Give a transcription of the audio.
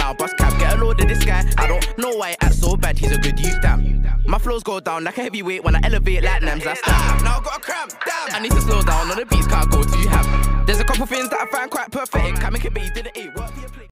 now. Bus cab, get a load of this guy. I don't know why he acts so bad, he's a good youth, damn. My flows go down like a heavyweight when I elevate like Nams, that's that. Ah, now I got a cramp, damn. I need to slow down on the beats, can't go too ham. There's a couple things that I find quite perfect. Can make it, but you did it.